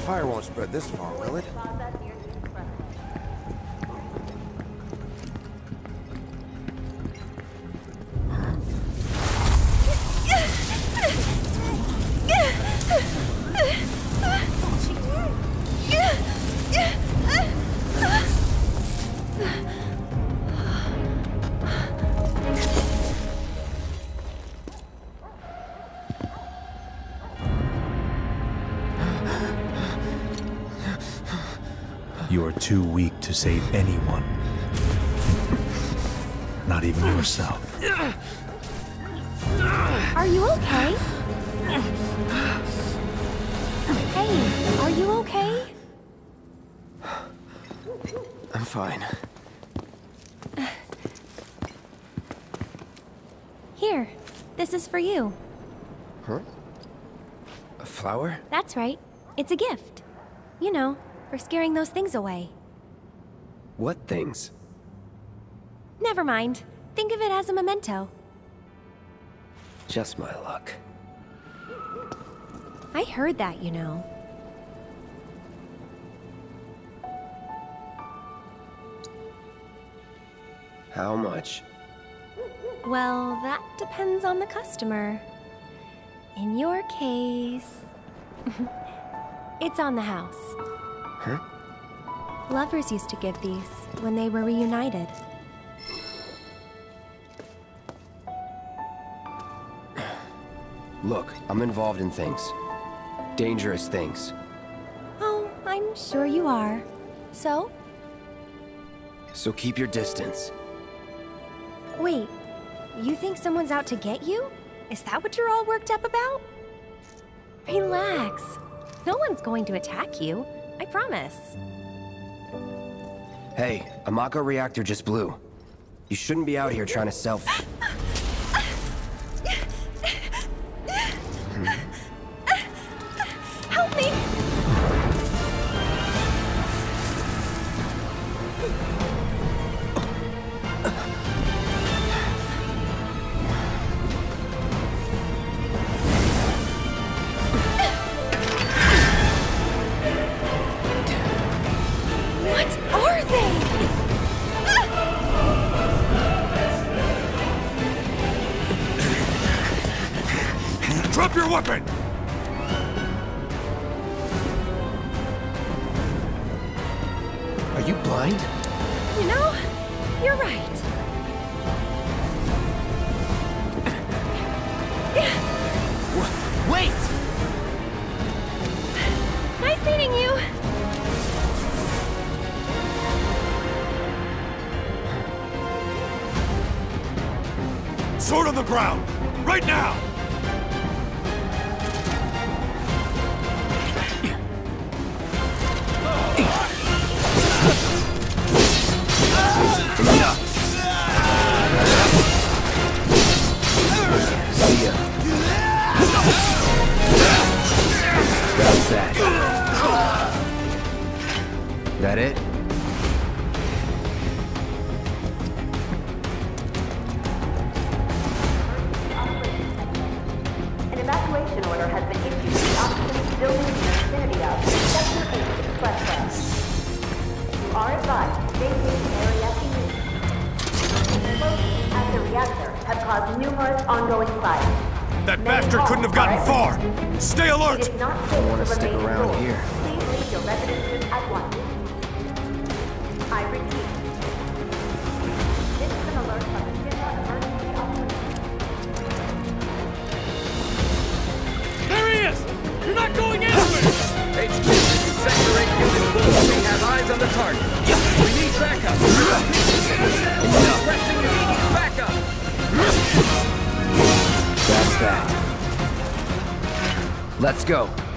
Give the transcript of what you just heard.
fire won't spread this far, will it? You are too weak to save anyone. Not even yourself. Are you okay? Hey, are you okay? I'm fine. Here, this is for you. Huh? A flower? That's right. It's a gift. You know, for scaring those things away. What things? Never mind. Think of it as a memento. Just my luck. I heard that, you know. How much? Well, that depends on the customer. In your case, it's on the house. Huh? Lovers used to give these when they were reunited. Look, I'm involved in things. Dangerous things. Oh, I'm sure you are. So? So keep your distance. Wait, you think someone's out to get you? Is that what you're all worked up about? Relax. No one's going to attack you. I promise. Hey, a Mako reactor just blew. You shouldn't be out here trying to self- Drop your weapon! Are you blind? You know, you're right. Wait! Nice meeting you. Sword on the ground! Right now! That's that. That it? An evacuation order has been issued the in the vicinity of Sector 8 Expressway. You are advised to the area have caused numerous ongoing fires. That Many bastard couldn't have gotten far! are at risk. Stay It alert! don't wanna stick around indoors. here. Please leave your residences at once. I repeat. This is an alert from the Let's go.